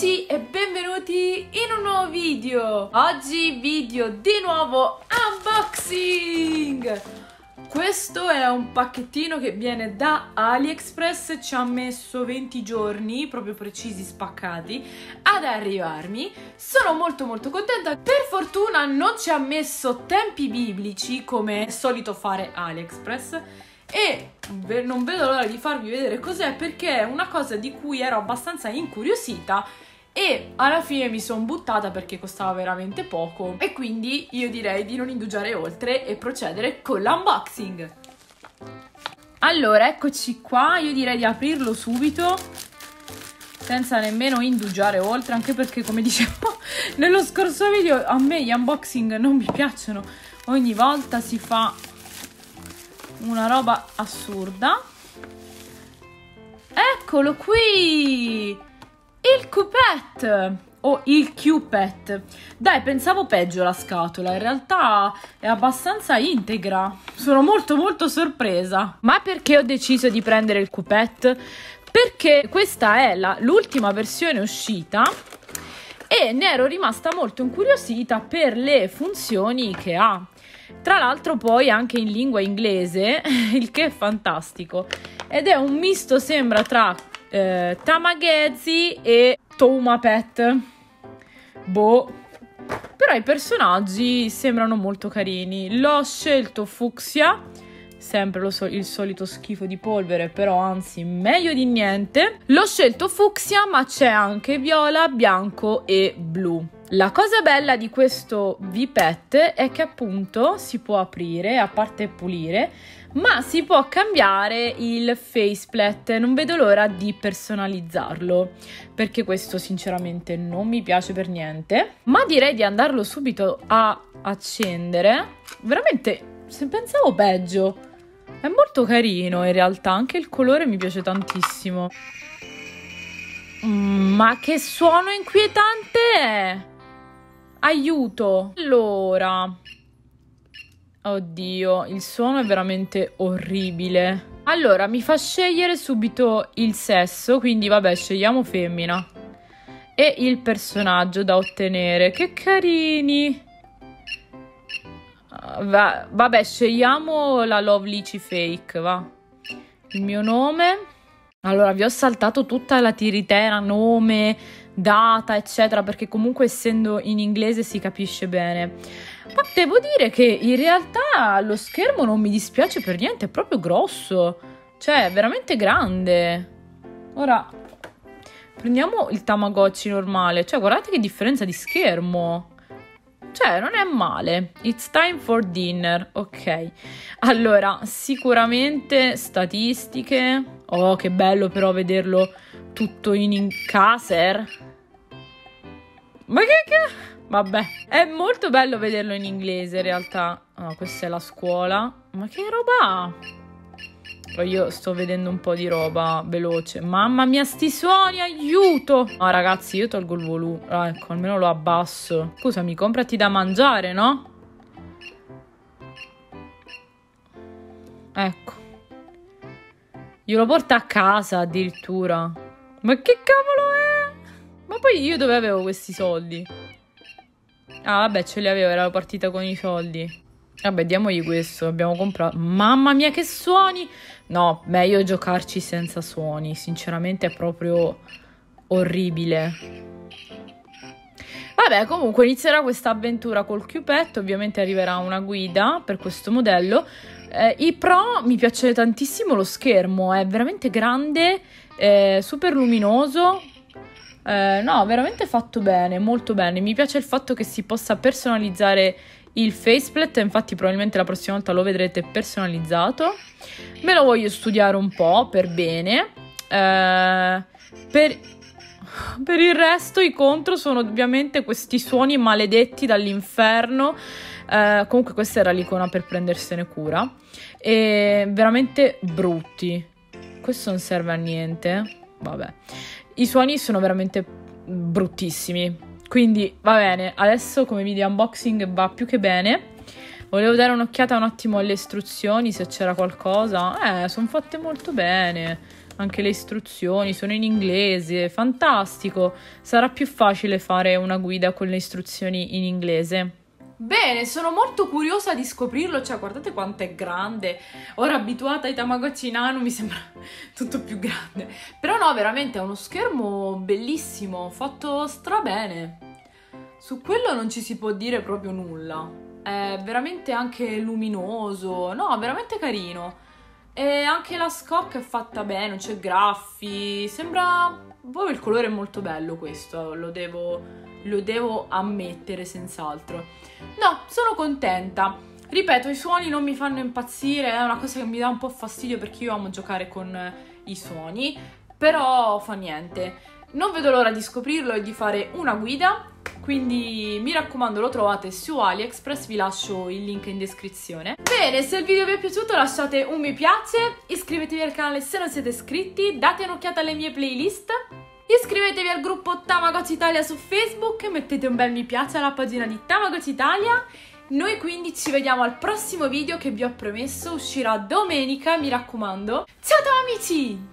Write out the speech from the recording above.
tutti e benvenuti in un nuovo video! Oggi video di nuovo unboxing! Questo è un pacchettino che viene da AliExpress, ci ha messo 20 giorni, proprio precisi, spaccati, ad arrivarmi. Sono molto molto contenta, per fortuna non ci ha messo tempi biblici come è solito fare AliExpress e non vedo l'ora di farvi vedere cos'è perché è una cosa di cui ero abbastanza incuriosita e alla fine mi sono buttata perché costava veramente poco e quindi io direi di non indugiare oltre e procedere con l'unboxing. Allora, eccoci qua, io direi di aprirlo subito senza nemmeno indugiare oltre, anche perché come dicevo nello scorso video a me gli unboxing non mi piacciono, ogni volta si fa una roba assurda. Eccolo qui! Il coupette! O il Cupet. Dai, pensavo peggio la scatola, in realtà è abbastanza integra. Sono molto molto sorpresa. Ma perché ho deciso di prendere il Cupet? Perché questa è l'ultima versione uscita e ne ero rimasta molto incuriosita per le funzioni che ha. Tra l'altro poi anche in lingua inglese, il che è fantastico. Ed è un misto, sembra, tra eh, Tamagazzi e Toumapet. Boh. Però i personaggi sembrano molto carini. L'ho scelto fucsia, sempre so- il solito schifo di polvere, però anzi meglio di niente. L'ho scelto fucsia, ma c'è anche viola, bianco e blu. La cosa bella di questo V-Pet è che appunto si può aprire, a parte pulire, ma si può cambiare il faceplate. Non vedo l'ora di personalizzarlo, perché questo sinceramente non mi piace per niente. Ma direi di andarlo subito a accendere. Veramente, se pensavo peggio. È molto carino in realtà, anche il colore mi piace tantissimo. Mm, ma che suono inquietante è! Aiuto! Allora... Oddio, il suono è veramente orribile. Allora, mi fa scegliere subito il sesso, quindi vabbè, scegliamo femmina. E il personaggio da ottenere. Che carini! Va, vabbè, scegliamo la Lovelici Fake, va. Il mio nome. Allora, vi ho saltato tutta la tiritera, nome, data, eccetera, perché comunque essendo in inglese si capisce bene. Ma devo dire che in realtà lo schermo non mi dispiace per niente, è proprio grosso, cioè è veramente grande. Ora prendiamo il Tamagotchi normale, cioè guardate che differenza di schermo. Cioè, non è male. It's time for dinner. Ok. Allora, sicuramente statistiche. Oh, che bello però vederlo tutto in, in caser. Ma che che... Vabbè, è molto bello vederlo in inglese in realtà. Oh, questa è la scuola. Ma che roba ha? Poi io sto vedendo un po' di roba veloce. Mamma mia, sti suoni, aiuto! No, ragazzi, io tolgo il volume. Ah, ecco, almeno lo abbasso. Scusami, comprati da mangiare, no? Ecco. Io lo porto a casa addirittura. Ma che cavolo è? Ma poi io dove avevo questi soldi? Ah, vabbè, ce li avevo, ero partita con i soldi. Vabbè, diamogli questo, abbiamo comprato. Mamma mia, che suoni! No, meglio giocarci senza suoni, sinceramente è proprio orribile. Vabbè, comunque inizierà questa avventura col Cupet, ovviamente arriverà una guida per questo modello. Eh, I Pro mi piace tantissimo lo schermo, è veramente grande è super luminoso. Eh, no, veramente fatto bene, molto bene. Mi piace il fatto che si possa personalizzare il faceplate, infatti probabilmente la prossima volta lo vedrete personalizzato. Me lo voglio studiare un po' per bene. Eh, per, per il resto i contro sono ovviamente questi suoni maledetti dall'inferno. Eh, comunque questa era l'icona per prendersene cura. E veramente brutti questo non serve a niente. Vabbè. I suoni sono veramente bruttissimi. Quindi va bene, adesso come video unboxing va più che bene. Volevo dare un'occhiata un attimo alle istruzioni se c'era qualcosa. Eh, sono fatte molto bene. Anche le istruzioni sono in inglese, fantastico. Sarà più facile fare una guida con le istruzioni in inglese. Bene, sono molto curiosa di scoprirlo, cioè guardate quanto è grande. Ora abituata ai Tamagotchi Nano mi sembra tutto più grande. Però no, veramente è uno schermo bellissimo, fatto strabene. Su quello non ci si può dire proprio nulla. È veramente anche luminoso, no, veramente carino. E anche la scocca è fatta bene, non c'è graffi, sembra... Proprio il colore è molto bello questo, lo devo, lo devo ammettere senz'altro. No, sono contenta. Ripeto, i suoni non mi fanno impazzire, è una cosa che mi dà un po' fastidio perché io amo giocare con i suoni, però fa niente. Non vedo l'ora di scoprirlo e di fare una guida, quindi mi raccomando lo trovate su AliExpress, vi lascio il link in descrizione. Bene, se il video vi è piaciuto lasciate un mi piace, iscrivetevi al canale se non siete iscritti, date un'occhiata alle mie playlist, iscrivetevi al gruppo Tamagotchi Italia su Facebook, mettete un bel mi piace alla pagina di Tamagotchi Italia noi quindi ci vediamo al prossimo video che vi ho promesso uscirà domenica, mi raccomando. Ciao amici!